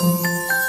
Música